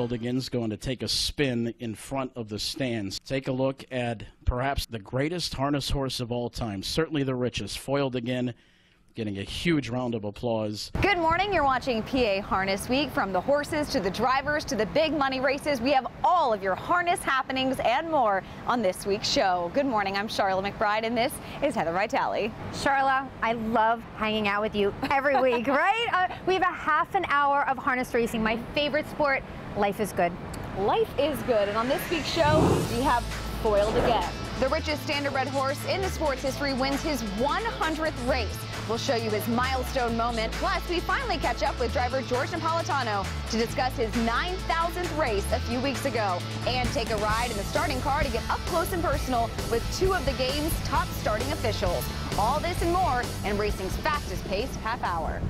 Foiled Again's going to take a spin in front of the stands. Take a look at perhaps the greatest harness horse of all time, certainly the richest. Foiled Again getting a huge round of applause. Good morning. You're watching PA Harness Week. From the horses to the drivers to the big money races, we have all of your harness happenings and more on this week's show. Good morning. I'm Sharla McBride, and this is Heather Vitale. Sharla, I love hanging out with you every week, right? Uh, we have a half an hour of harness racing, my favorite sport. Life is good. Life is good, and on this week's show, we have foiled again. The richest standardbred horse in the sports history wins his 100th race. We'll show you his milestone moment. Plus, we finally catch up with driver George Napolitano to discuss his 9,000th race a few weeks ago and take a ride in the starting car to get up close and personal with two of the game's top starting officials. All this and more in racing's fastest paced half hour.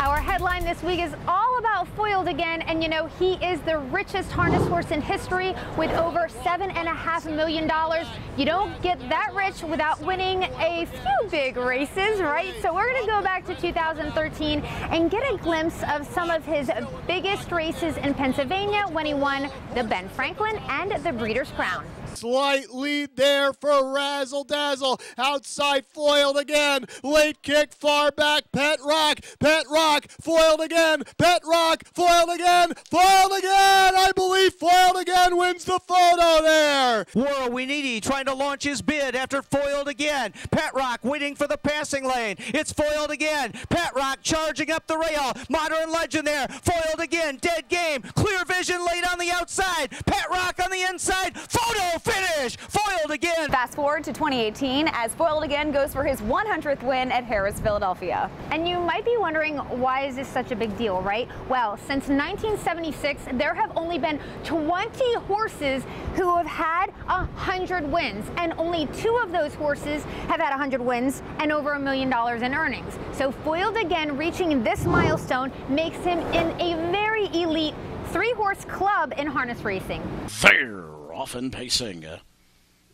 Our headline this week is all about Foiled again, and you know, he is the richest harness horse in history with over seven and a half million dollars. You don't get that rich without winning a few big races, right? So we're gonna go back to 2013 and get a glimpse of some of his biggest races in Pennsylvania when he won the Ben Franklin and the Breeders' Crown. Slight lead there for Razzle Dazzle. Outside foiled again. Late kick far back. Pet Rock. Pet Rock foiled again. Pet Rock foiled again. Foiled again. I believe foiled again wins the photo there. Woro Winiti trying to launch his bid after foiled again. Pet Rock waiting for the passing lane. It's foiled again. Pet Rock charging up the rail. Modern Legend there. Foiled again. Dead game. Clear vision late on the outside. Pet Rock on the inside. Photo finish. Foiled again. Fast forward to 2018 as Foiled Again goes for his 100th win at Harrah's, Philadelphia. And you might be wondering, why is this such a big deal, right? Well, since 1976, there have only been 20 horses who have had 100 wins, and only two of those horses have had 100 wins and over a million dollars in earnings. So Foiled Again reaching this milestone makes him in a very elite three-horse club in harness racing. Fair often pacing.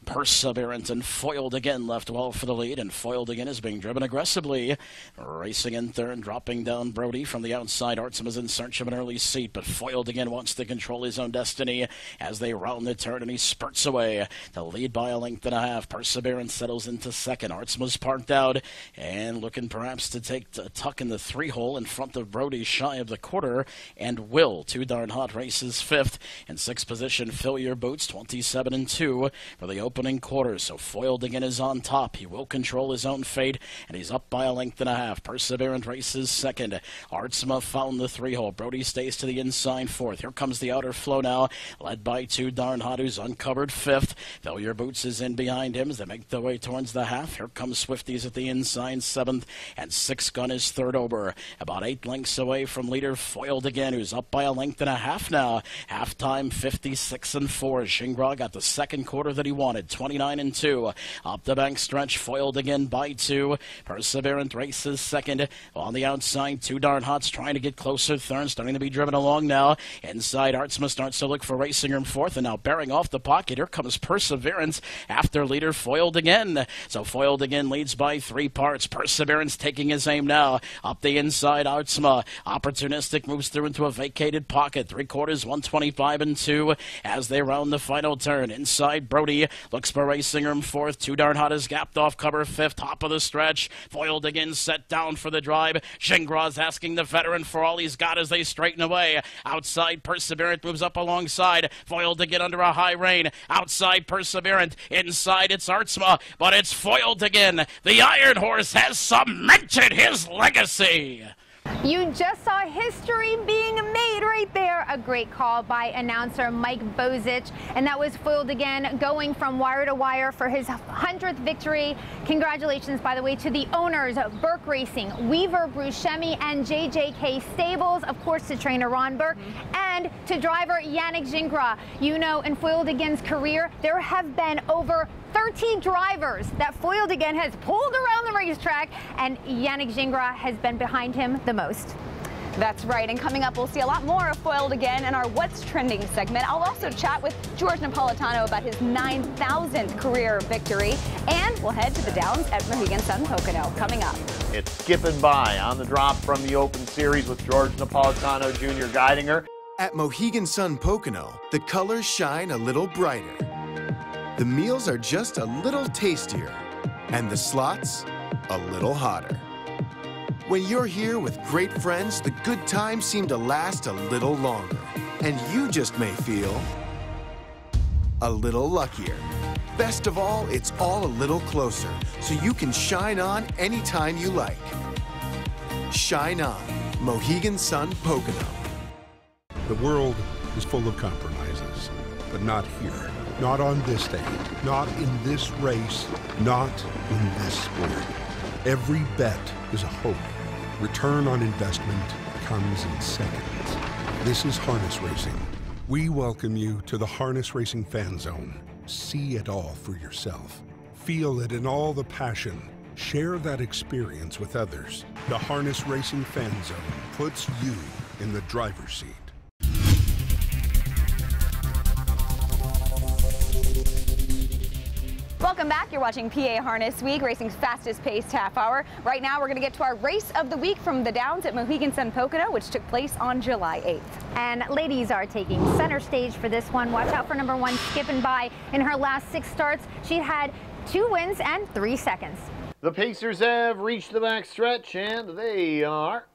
Perseverance and foiled again left well for the lead, and foiled again is being driven aggressively. Racing in third, dropping down Brody from the outside. Artsum is in search of an early seat, but foiled again wants to control his own destiny as they round the turn and he spurts away. The lead by a length and a half. Perseverance settles into second. Artsum is parked out and looking perhaps to take a tuck in the three hole in front of Brody shy of the quarter. And Will, too darn hot, races fifth. In sixth position, Fill Your Boots, 27 and 2 for the open opening quarter, so Foiled again is on top. He will control his own fate, and he's up by a length and a half. Perseverant races second. Artsma found the three hole. Brody stays to the inside fourth. Here comes the outer flow now, led by two darn hot, who's uncovered fifth. Fill Your Boots is in behind him as they make their way towards the half. Here comes Swifties at the inside seventh, and Six Gun is third over. About eight lengths away from leader Foiled again, who's up by a length and a half now. Halftime 56 and 4. Gingras got the second quarter that he wanted. 29 and 2. Up the bank stretch, foiled again by two. Perseverant races second. On the outside, two darn hots trying to get closer. Thurn starting to be driven along now. Inside, Artsma starts to look for Racing Room fourth, and now bearing off the pocket. Here comes Perseverance after leader foiled again. So foiled again leads by three parts. Perseverance taking his aim now. Up the inside, Artsma. Opportunistic moves through into a vacated pocket. Three quarters, 125 and 2 as they round the final turn. Inside, Brody looks for Racing Room fourth. Too darn hot is gapped off cover fifth. Top of the stretch. Foiled again, set down for the drive. Gingras's asking the veteran for all he's got as they straighten away. Outside, Perseverant moves up alongside. Foiled to get under a high rain. Outside, Perseverant. Inside, it's Artsma, but it's foiled again. The Iron Horse has cemented his legacy. You just saw history being made right there. A great call by announcer Mike Bozich. And that was foiled again, going from wire to wire for his 100th victory. Congratulations, by the way, to the owners, of Burke Racing, Weaver Bruscemi, and JJK Stables, of course, to trainer Ron Burke, mm-hmm. and to driver Yannick Gingras. You know, in Foiled Again's career, there have been over 13 drivers that Foiled Again has pulled around the racetrack, and Yannick Gingras has been behind him the most. That's right. And coming up, we'll see a lot more of Foiled Again in our What's Trending segment. I'll also chat with George Napolitano about his 9,000th career victory. And we'll head to the Downs at Mohegan Sun Pocono coming up. It's skipping by on the drop from the Open Series with George Napolitano Jr. guiding her. At Mohegan Sun Pocono, the colors shine a little brighter. The meals are just a little tastier, and the slots a little hotter. When you're here with great friends, the good times seem to last a little longer, and you just may feel a little luckier. Best of all, it's all a little closer, so you can shine on anytime you like. Shine on, Mohegan Sun Pocono. The world is full of compromises, but not here. Not on this day, not in this race, not in this sport. Every bet is a hope. Return on investment comes in seconds. This is harness racing. We welcome you to the Harness Racing Fan Zone. See it all for yourself. Feel it in all the passion. Share that experience with others. The Harness Racing Fan Zone puts you in the driver's seat. Welcome back. You're watching PA Harness Week, racing's fastest paced half hour. Right now, we're going to get to our race of the week from the Downs at Mohegan Sun Pocono, which took place on July 8th. And ladies are taking center stage for this one. Watch out for number one, skipping by. In her last six starts, she had two wins and three seconds. The Pacers have reached the back stretch, and they are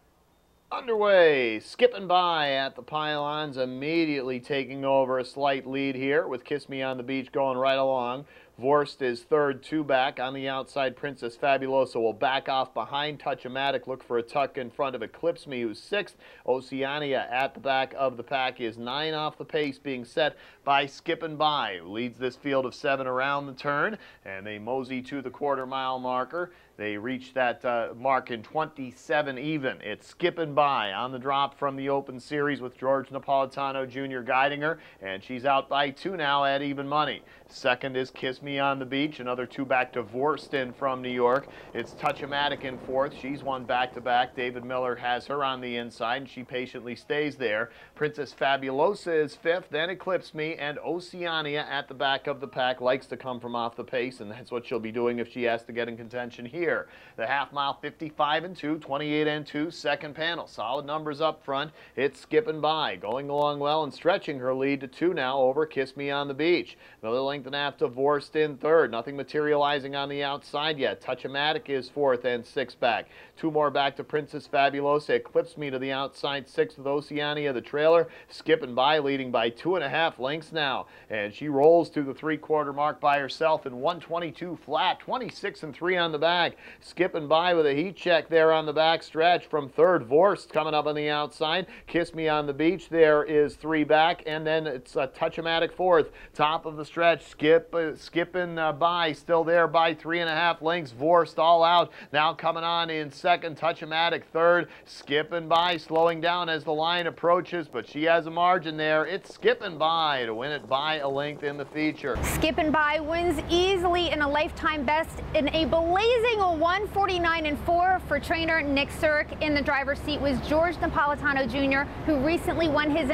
underway. Skipping by at the pylons, immediately taking over a slight lead here with Kiss Me on the Beach going right along. Vorst is third, two back. On the outside, Princess Fabulosa will back off behind Touch-O-Matic, look for a tuck in front of Eclipse Me, who's sixth. Oceania at the back of the pack is nine off the pace, being set by Skipping By, who leads this field of seven around the turn. And they mosey to the quarter mile marker. They reach that uh, mark in 27 even. It's skipping by on the drop from the Open Series with George Napolitano Jr. guiding her, and she's out by two now at even money. Second is Kiss Me on the Beach, another two back to Vorstin from New York. It's Touch-O-Matic in fourth. She's won back to back. David Miller has her on the inside, and she patiently stays there. Princess Fabulosa is fifth, then Eclipse Me, and Oceania at the back of the pack likes to come from off the pace, and that's what she'll be doing if she has to get in contention here. The half mile 55 and 2, 28 and 2, second panel. Solid numbers up front. It's skipping by, going along well and stretching her lead to two now over Kiss Me on the Beach. Another length and a half Vorst in third. Nothing materializing on the outside yet. Touch-O-Matic is fourth and six back. Two more back to Princess Fabulosa. Eclipse Me to the outside six with Oceania, the trailer. Skipping by, leading by two and a half lengths now. And she rolls to the three-quarter mark by herself in 122 flat, 26 and three on the back. Skipping by with a heat check there on the back stretch from third. Vorst coming up on the outside. Kiss Me on the Beach. There is three back. And then it's a Touch-O-Matic fourth. Top of the stretch. Skip, uh, skipping uh, by. Still there by three and a half lengths. Vorst all out. Now coming on in second. Touch-O-Matic third. Skipping by. Slowing down as the line approaches. But she has a margin there. It's skipping by to win it by a length in the feature. Skipping by wins easily in a lifetime best in a blazing 149 and 4 for trainer Nick Surk. In the driver's seat was George Napolitano Jr., who recently won his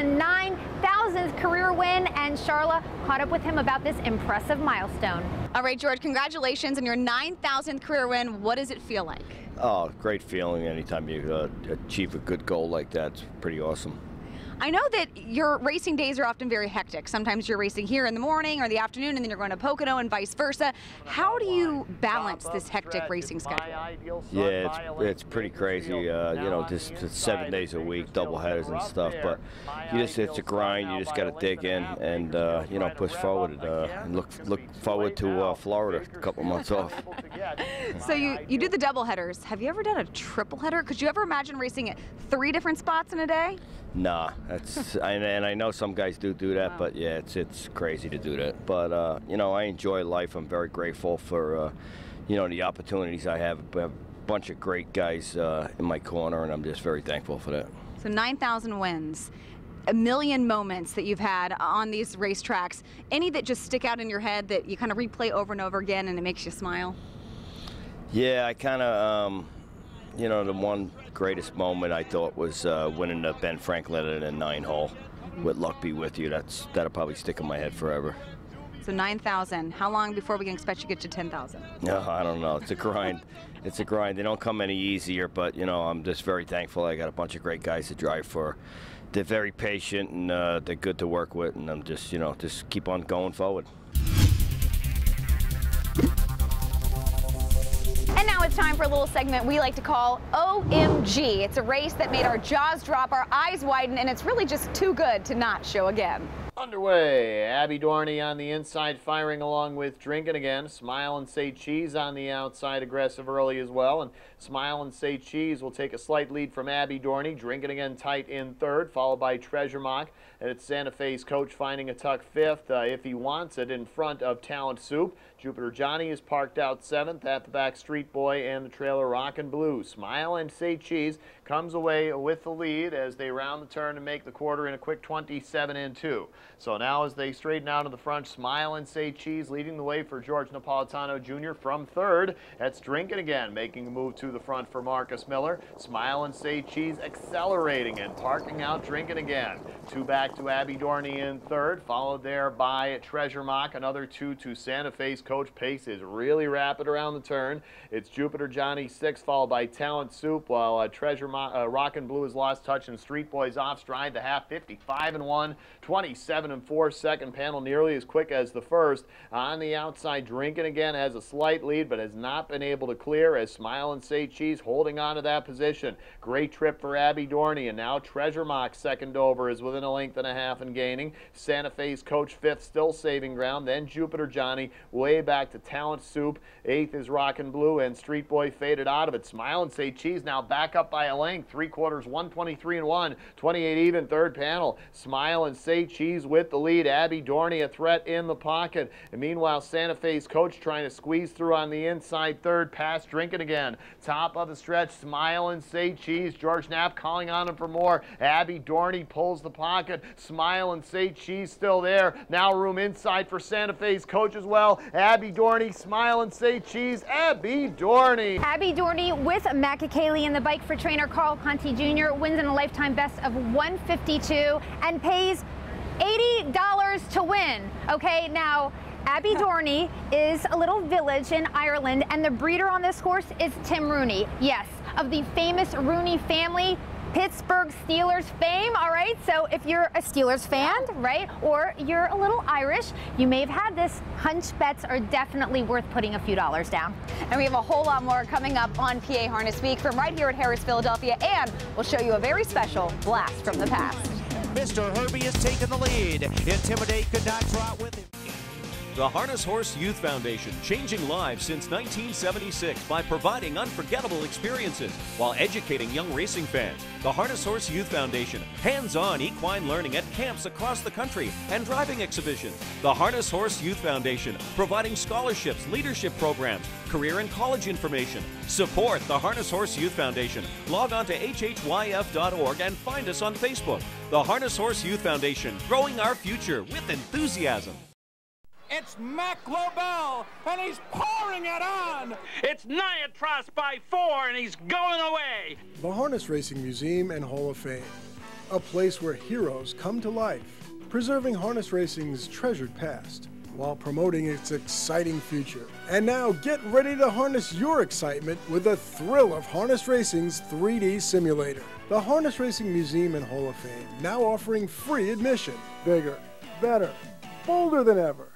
9,000th career win, and Sharla caught up with him about this impressive milestone. All right, George, congratulations on your 9,000th career win. What does it feel like? Oh, great feeling anytime you uh, achieve a good goal like that. It's pretty awesome. I know that your racing days are often very hectic. Sometimes you're racing here in the morning or the afternoon, and then you're going to Pocono and vice versa. How do you balance this hectic racing schedule? Yeah, it's, it's pretty crazy. Uh, you know, just, just, seven days a week, double headers and stuff. But you just it's a grind. You just got to dig in and uh, you know push forward. Uh, and look look forward to uh, Florida a couple months off. so you you do the double headers. Have you ever done a triple header? Could you ever imagine racing at three different spots in a day? Nah, that's and, and, I know some guys do do that, wow. but yeah, it's it's crazy to do that. But uh, you know, I enjoy life. I'm very grateful for uh, you know the opportunities I have. I have a bunch of great guys uh, in my corner, and I'm just very thankful for that. So 9,000 wins. A million moments that you've had on these racetracks. Any that just stick out in your head that you kind of replay over and over again and it makes you smile? Yeah, I kind of, um, you know, the one greatest moment I thought was uh, winning the Ben Franklin in a nine hole. With luck be with you, that's that'll probably stick in my head forever. So 9,000. How long before we can expect you to get to 10,000? No, I don't know. It's a grind. it's a grind. They don't come any easier, but you know, I'm just very thankful. I got a bunch of great guys to drive for. They're very patient and uh, they're good to work with, and I'm just, you know, just keep on going forward. It's time for a little segment we like to call OMG. It's a race that made our jaws drop, our eyes widen, and it's really just too good to not show again. Underway. Abby Dorney on the inside, firing along with Drinking again. Smile and Say Cheese on the outside, aggressive early as well. And Smile and Say Cheese will take a slight lead from Abby Dorney. Drinking again tight in third, followed by Treasure Mock. And it's Santa Fe's coach finding a tuck fifth uh, if he wants it in front of Talent Soup. Jupiter Johnny is parked out seventh at the back Street Boy and the trailer Rockin' Blue. Smile and Say Cheese comes away with the lead as they round the turn and make the quarter in a quick 27 and 2. So now as they straighten out in the front, Smile and Say Cheese leading the way for George Napolitano Jr. from third. That's Drinking again, making a move to the front for Marcus Miller. Smile and Say Cheese accelerating and parking out Drinking again. Two back to Abby Dorney in third, followed there by Treasure Mock. Another two to Santa Fe's coach. Pace is really rapid around the turn. It's Jupiter Johnny six, followed by Talent Soup, while uh, Treasure Mock, uh, Rockin' Blue has lost touch and Street Boys off stride to half 55 and 1, 27 and 4. Second panel nearly as quick as the first. On the outside, Drinking again has a slight lead, but has not been able to clear as Smile and Say Cheese holding on to that position. Great trip for Abby Dorney, and now Treasure Mock second over is within a length and a half and gaining. Santa Fe's coach fifth, still saving ground. Then Jupiter Johnny way back to Talent Soup. Eighth is Rockin' Blue, and Street Boy faded out of it. Smile and Say Cheese now back up by a length. Three quarters, 123 and 1, 28 even, third panel. Smile and Say Cheese with the lead. Abby Dorney a threat in the pocket. And meanwhile, Santa Fe's coach trying to squeeze through on the inside third pass, drinking again. Top of the stretch, Smile and Say Cheese. George Knapp calling on him for more. Abby Dorney pulls the pocket. Smile and Say Cheese still there. Now room inside for Santa Fe's coach as well. Abby Dorney, Smile and Say Cheese. Abby Dorney. Abby Dorney with Matt Kakaley in the bike for trainer Carl Conti Jr. wins in a lifetime best of 152 and pays $80 to win. Okay, now Abby Dorney is a little village in Ireland, and the breeder on this horse is Tim Rooney. Yes, of the famous Rooney family. Pittsburgh Steelers fame, all right? So if you're a Steelers fan, right, or you're a little Irish, you may have had this. Hunch bets are definitely worth putting a few dollars down. And we have a whole lot more coming up on PA Harness Week from right here at Harrah's, Philadelphia, and we'll show you a very special blast from the past. Mr. Herbie has taken the lead. Intimidate could not trot with him. The Harness Horse Youth Foundation, changing lives since 1976 by providing unforgettable experiences while educating young racing fans. The Harness Horse Youth Foundation, hands on equine learning at camps across the country and driving exhibitions. The Harness Horse Youth Foundation, providing scholarships, leadership programs, career and college information. Support the Harness Horse Youth Foundation. Log on to hhyf.org and find us on Facebook. The Harness Horse Youth Foundation, growing our future with enthusiasm. It's Mack Lobell, and he's pouring it on. It's Niatross by four, and he's going away. The Harness Racing Museum and Hall of Fame, a place where heroes come to life, preserving harness racing's treasured past while promoting its exciting future. And now get ready to harness your excitement with the thrill of harness racing's 3D simulator. The Harness Racing Museum and Hall of Fame now offering free admission. Bigger, better, bolder than ever.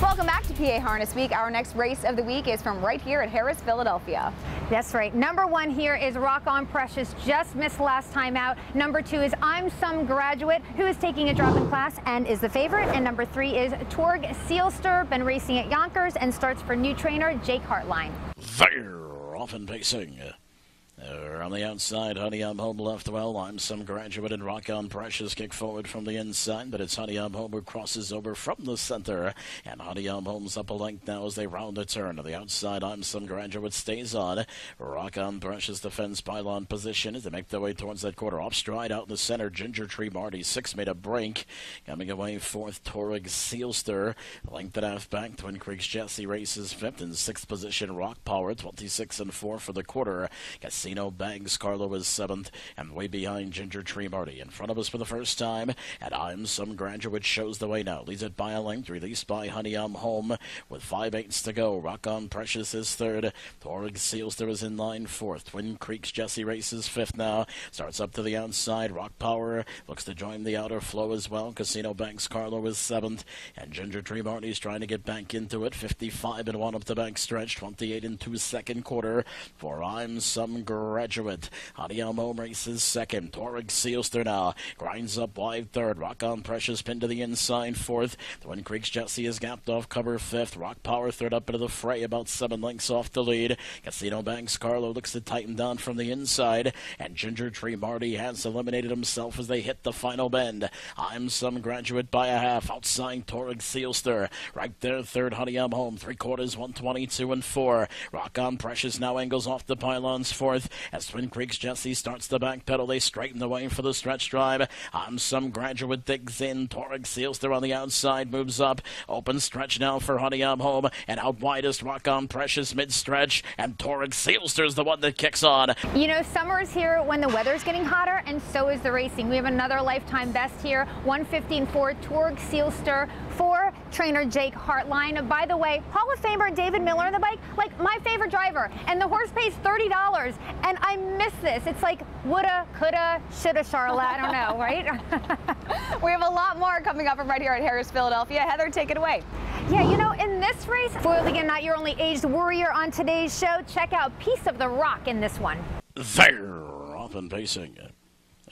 Welcome back to PA Harness Week. Our next race of the week is from right here at Harrah's, Philadelphia. That's right. Number one here is Rock On Precious, just missed last time out. Number two is I'm Some Graduate, who is taking a drop in class and is the favorite. And number three is Torg Sealster, been racing at Yonkers and starts for new trainer Jake Hartline. They're off and pacing. On the outside, Honey I'm Home left well. I'm some graduate and rock on precious kick forward from the inside, but it's Honey I'm Home who crosses over from the center. And Honey I'm Home's up a length now as they round the turn. To the outside, I'm some graduate stays on. Rock on precious defends pylon position as they make their way towards that quarter. Off stride out in the center, Ginger Tree Marty. Six made a break. Coming away fourth, Torrig Sealster. Length and half back. Twin Creeks Jesse races fifth. In sixth position, Rock Power. 26 and 4 for the quarter. Casino Bangs Carlo is seventh, and way behind Ginger Tree Marty. In front of us for the first time, and I'm some graduate shows the way now. Leads it by a length, released by Honey I'm Home with five eighths to go. Rock on Precious is third. Torg Sealster is in line fourth. Twin Creeks Jesse races fifth now. Starts up to the outside. Rock Power looks to join the outer flow as well. Casino Banks Carlo is seventh, and Ginger Tree Marty's trying to get back into it. 55 and one up the back stretch. 28 and two second quarter for I'm some graduate. Honey I'm Home races second. Torg Sealster now grinds up wide third. Rock on Precious pinned to the inside fourth. Twin Creeks Jesse is gapped off cover fifth. Rock Power third up into the fray, about seven lengths off the lead. Casino Banks Carlo looks to tighten down from the inside, and Ginger Tree Marty has eliminated himself as they hit the final bend. I'm some graduate by a half outside Torg Sealster. Right there, third Honey I'm Home, three quarters, 122 and four. Rock on Precious now angles off the pylons fourth as Twin Creeks Jesse starts the back pedal. They straighten the way for the stretch drive. I'm some graduate digs in. Torg Sealster on the outside moves up. Open stretch now for Honey I'm Home, and out widest Rock on Precious mid stretch, and Torg Sealster's the one that kicks on. You know, summer is here when the weather's getting hotter, and so is the racing. We have another lifetime best here 115.4 Torg Sealster for trainer Jake Hartline. By the way, Hall of Famer David Miller on the bike, like my favorite driver, and the horse pays $30, and I miss this. It's like woulda, coulda, shoulda, Charlotte. I don't know, right? we have a lot more coming up right here at Harrah's, Philadelphia. Heather, take it away. Yeah, you know, in this race, foiled again, not your only aged warrior on today's show. Check out Piece of the Rock in this one. They're off and pacing.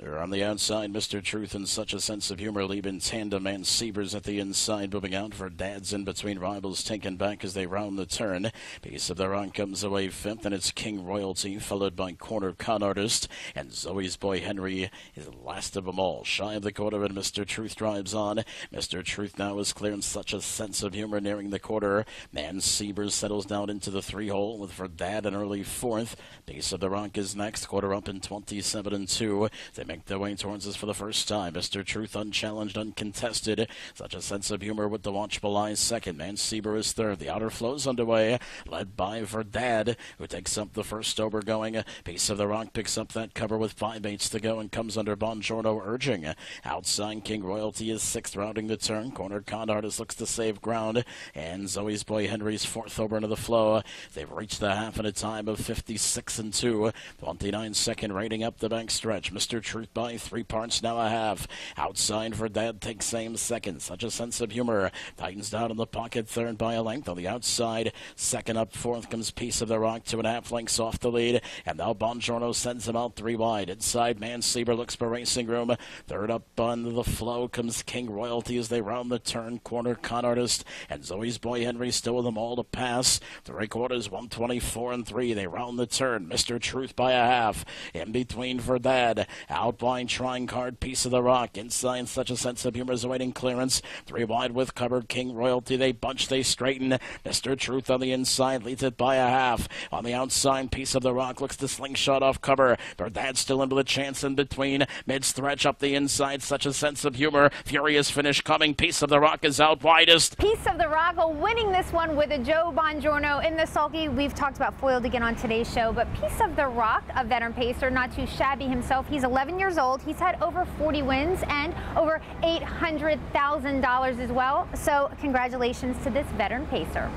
They're on the outside, Mr. Truth and such a sense of humor leave in tandem and Siebers at the inside, moving out Verdad's in between rivals, taken back as they round the turn. Piece of the Rock comes away fifth, and it's King Royalty, followed by Corner Con Artist, and Zoe's Boy Henry is last of them all. Shy of the quarter, and Mr. Truth drives on. Mr. Truth now is clear in such a sense of humor nearing the quarter. Man Siebers settles down into the three hole with Verdad an early fourth. Piece of the Rock is next, quarter up in 27 and 2. They make their way towards us for the first time. Mr. Truth unchallenged, uncontested. Such a sense of humor with the watchful eyes second. Man Sieber is third. The outer flow's underway, led by Verdad, who takes up the first over going. Piece of the Rock picks up that cover with five eighths to go and comes under Bongiorno urging. Outside King Royalty is sixth, rounding the turn. Corner Con Artist looks to save ground, and Zoe's Boy Henry's fourth over into the flow. They've reached the half in a time of 56 and 2. 29 second rating up the bank stretch. Mr. Truth by three parts, now a half. Outside Verdad takes same second. Such a sense of humor. Tightens down in the pocket, third by a length. On the outside, second up, fourth comes Piece of the Rock, two and a half lengths off the lead. And now Bongiorno sends him out three wide. Inside, Man Sieber looks for racing room. Third up on the flow comes King Royalty as they round the turn. Corner Con Artist and Zoe's Boy Henry still with them all to pass. Three quarters, 124 and three. They round the turn. Mr. Truth by a half. In between Verdad. Out wide, trying card, piece of the rock. Inside, such a sense of humor is awaiting clearance. Three wide with covered King Royalty. They bunch, they straighten. Mr. Truth on the inside leads it by a half. On the outside, piece of the rock looks to slingshot off cover. Verdad still into the chance in between. Mid stretch up the inside, such a sense of humor. Furious finish coming. Piece of the rock is out widest. Piece of the Rock winning this one with a Joe Bongiorno in the sulky. We've talked about foiled again on today's show, but Piece of the Rock, a veteran pacer, not too shabby himself. He's 11 years old. He's had over 40 wins and over $800,000 as well. So congratulations to this veteran pacer.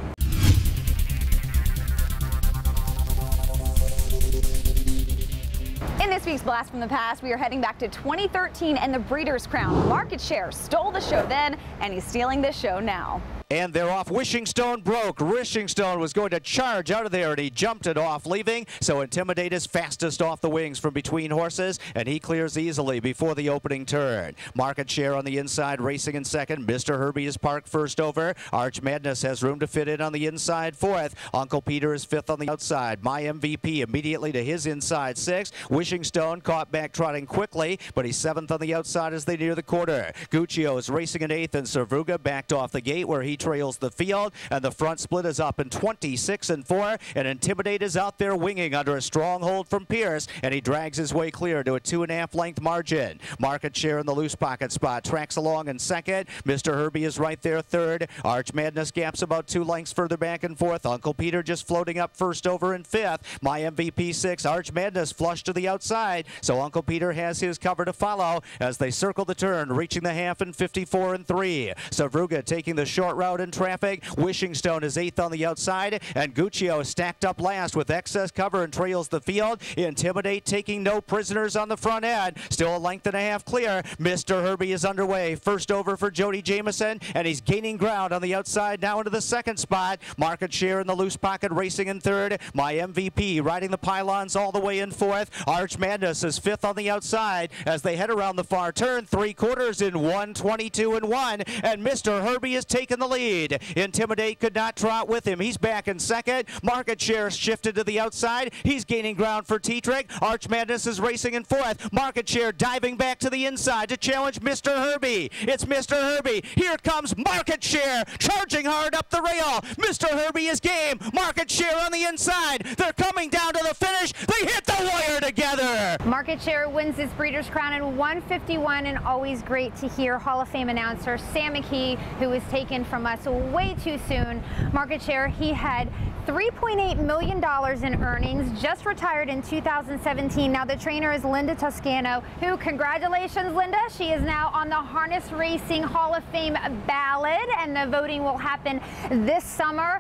In this week's Blast from the Past, we are heading back to 2013 and the Breeders' Crown. Market share stole the show then, and he's stealing this show now. And they're off. Wishing Stone broke. Wishing Stone was going to charge out of there, and he jumped it off, leaving. So Intimidate is fastest off the wings from between horses, and he clears easily before the opening turn. Market share on the inside, racing in second. Mr. Herbie is parked first over. Arch Madness has room to fit in on the inside, fourth. Uncle Peter is fifth on the outside. My MVP immediately to his inside, sixth. Wishing Stone caught back trotting quickly, but he's seventh on the outside as they near the quarter. Guccio is racing in eighth, and Cervuga backed off the gate where he trails the field, and the front split is up in 26 and 4. And Intimidate is out there winging under a strong hold from Pierce, and he drags his way clear to a two and a half length margin. Market share in the loose pocket spot. Tracks along in second. Mr. Herbie is right there third. Arch Madness gaps about two lengths further back and forth. Uncle Peter just floating up first over in fifth. My MVP six. Arch Madness flush to the outside. So Uncle Peter has his cover to follow as they circle the turn, reaching the half in 54 and three. Savruga taking the short route in traffic. Wishing Stone is eighth on the outside, and Guccio stacked up last with excess cover and trails the field. Intimidate taking no prisoners on the front end. Still a length and a half clear. Mr. Herbie is underway. First over for Jody Jamieson, and he's gaining ground on the outside now into the second spot. Market share in the loose pocket, racing in third. My MVP riding the pylons all the way in fourth. Arch Madness is fifth on the outside as they head around the far turn. Three quarters in 122 and one, and Mr. Herbie is taking the lead. Intimidate could not trot with him. He's back in second. Market share shifted to the outside. He's gaining ground for Tetrick. Arch Madness is racing in fourth. Market share diving back to the inside to challenge Mr. Herbie. It's Mr. Herbie. Here comes Market Share charging hard up the rail. Mr. Herbie is game. Market Share on the inside. They're coming down to the finish. They hit the wire together. Market Share wins this Breeders' Crown in 151 and always great to hear Hall of Fame announcer Sam McKee, who was taken from us way too soon. Market Share, he had $3.8 million in earnings, just retired in 2017. Now the trainer is Linda Toscano, who, congratulations, Linda. She is now on the Harness Racing Hall of Fame ballot, and the voting will happen this summer.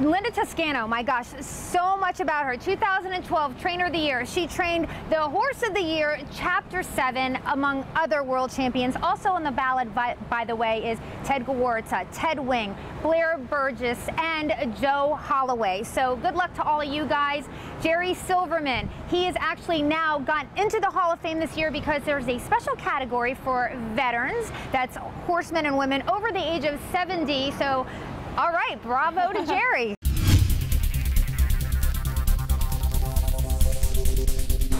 Linda Toscano, my gosh, so much about her. 2012 Trainer of the Year. She trained the Horse of the Year, Chapter 7, among other world champions. Also on the ballot, by, by the way, is Ted Gewertz, Ted Wing, Blair Burgess, and Joe Holloway. So good luck to all of you guys. Jerry Silverman, he has actually now gotten into the Hall of Fame this year because there's a special category for veterans. That's horsemen and women over the age of 70. So all right, bravo to Jerry.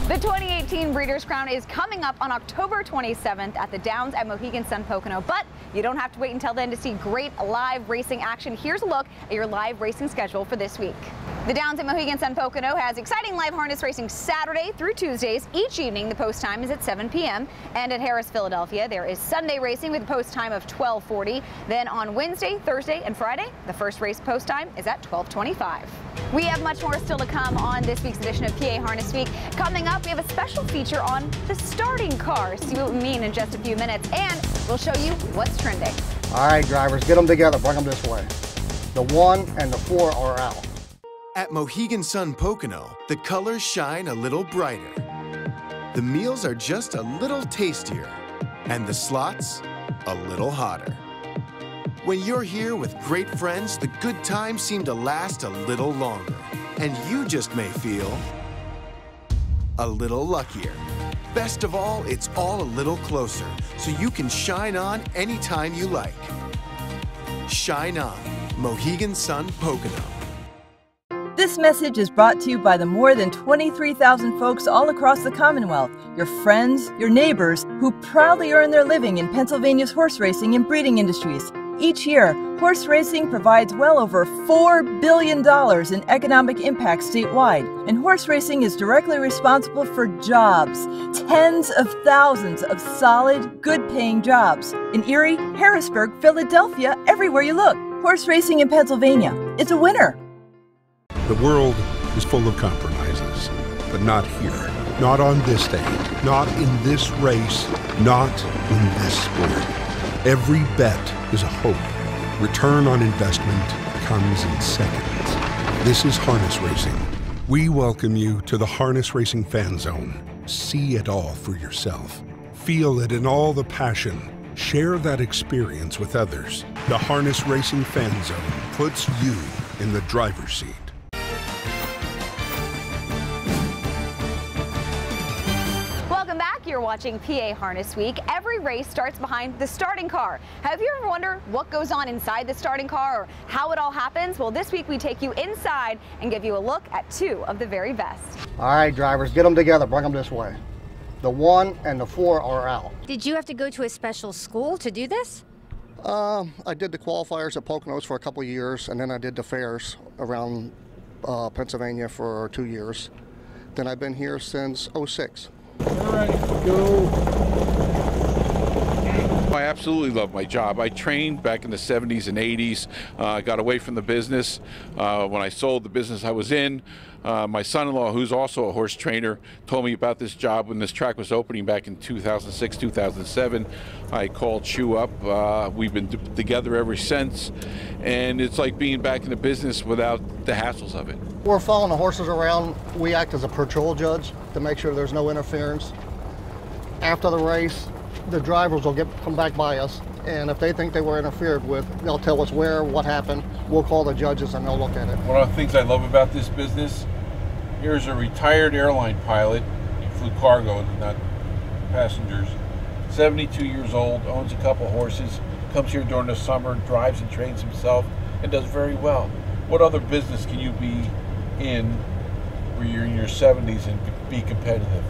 The 2018 Breeders' Crown is coming up on October 27th at the Downs at Mohegan Sun Pocono, but you don't have to wait until then to see great live racing action. Here's a look at your live racing schedule for this week. The Downs at Mohegan Sun Pocono has exciting live harness racing Saturday through Tuesdays. Each evening, the post time is at 7 p.m. And at Harrah's, Philadelphia, there is Sunday racing with a post time of 1240. Then on Wednesday, Thursday, and Friday, the first race post time is at 1225. We have much more still to come on this week's edition of PA Harness Week. Coming up, we have a special feature on the starting car. See what we mean in just a few minutes, and we'll show you what's trending. All right, drivers, get them together. Bring them this way. The one and the four are out. At Mohegan Sun Pocono, the colors shine a little brighter. The meals are just a little tastier, and the slots a little hotter. When you're here with great friends, the good times seem to last a little longer, and you just may feel a little luckier. Best of all, it's all a little closer, so you can shine on anytime you like. Shine on, Mohegan Sun Pocono. This message is brought to you by the more than 23,000 folks all across the Commonwealth, your friends, your neighbors, who proudly earn their living in Pennsylvania's horse racing and breeding industries. Each year, horse racing provides well over $4 billion in economic impact statewide, and horse racing is directly responsible for jobs tens of thousands of solid, good paying jobs in Erie, Harrisburg, Philadelphia, everywhere you look. Horse racing in Pennsylvania. It's a winner. The world is full of compromises, but not here. Not on this day. Not in this race. Not in this sport. Every bet is a hope. Return on investment comes in seconds. This is harness racing. We welcome you to the Harness Racing Fan Zone. See it all for yourself. Feel it in all the passion. Share that experience with others. The Harness Racing Fan Zone puts you in the driver's seat. Watching PA Harness Week. Every race starts behind the starting car. Have you ever wondered what goes on inside the starting car or how it all happens? Well, this week we take you inside and give you a look at two of the very best. All right, drivers, get them together. Bring them this way. The one and the four are out. Did you have to go to a special school to do this? Um, I did the qualifiers at Poconos for a couple years, and then I did the fairs around uh, Pennsylvania for two years. Then I've been here since 06. All right, go. Absolutely love my job. I trained back in the 70s and 80s. I uh, got away from the business. Uh, when I sold the business I was in, uh, my son-in-law, who's also a horse trainer, told me about this job when this track was opening back in 2006, 2007. I called Shu up. Uh, we've been together ever since, and it's like being back in the business without the hassles of it. We're following the horses around. We act as a patrol judge to make sure there's no interference. After the race, the drivers will get come back by us, and if they think they were interfered with, they'll tell us where, what happened. We'll call the judges, and they'll look at it. One of the things I love about this business, here's a retired airline pilot. He flew cargo, not passengers. 72 years old, owns a couple horses, comes here during the summer, drives and trains himself, and does very well. What other business can you be in where you're in your 70s and be competitive?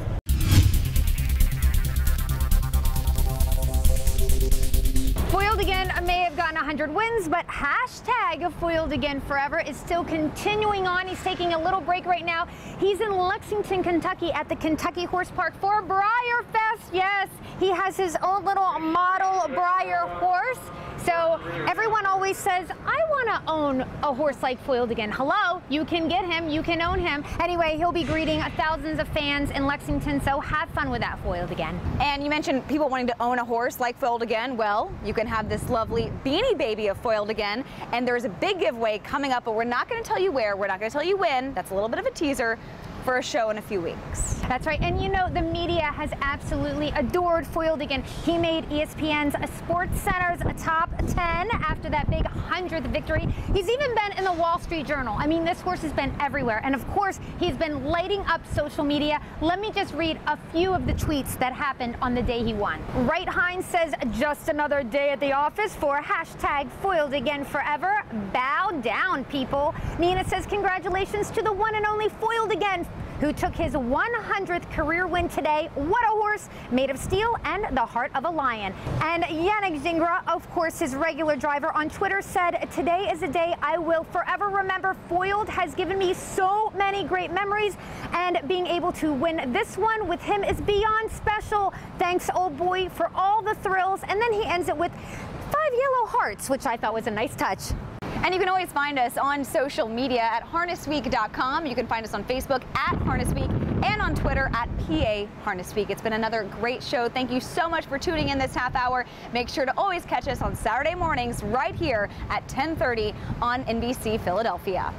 100 wins, but hashtag Foiled Again Forever is still continuing on. He's taking a little break right now. He's in Lexington, Kentucky at the Kentucky Horse Park for BreyerFest. Yes, he has his own little model Briar horse. So everyone always says, I want to own a horse like Foiled Again. Hello, you can get him, you can own him. Anyway, he'll be greeting thousands of fans in Lexington, so have fun with that Foiled Again. And you mentioned people wanting to own a horse like Foiled Again. Well, you can have this lovely beanie baby of Foiled Again. And there's a big giveaway coming up, but we're not going to tell you where. We're not going to tell you when. That's a little bit of a teaser for a show in a few weeks. That's right. And you know, the media has absolutely adored Foiled Again. He made ESPN's SportsCenter's top 10 after that big 100th victory. He's even been in the Wall Street Journal. I mean, this horse has been everywhere. And of course, he's been lighting up social media. Let me just read a few of the tweets that happened on the day he won. Right Hines says, just another day at the office for hashtag Foiled Again Forever. Bow down, people. Nina says, congratulations to the one and only Foiled Again who took his 100th career win today. What a horse, made of steel and the heart of a lion. And Yannick Gingras, of course, his regular driver on Twitter said, today is a day I will forever remember. Foiled has given me so many great memories and being able to win this one with him is beyond special. Thanks, old boy, for all the thrills. And then he ends it with five yellow hearts, which I thought was a nice touch. And you can always find us on social media at harnessweek.com. You can find us on Facebook at Harnessweek and on Twitter at PA Harnessweek. It's been another great show. Thank you so much for tuning in this half hour. Make sure to always catch us on Saturday mornings right here at 1030 on NBC Philadelphia.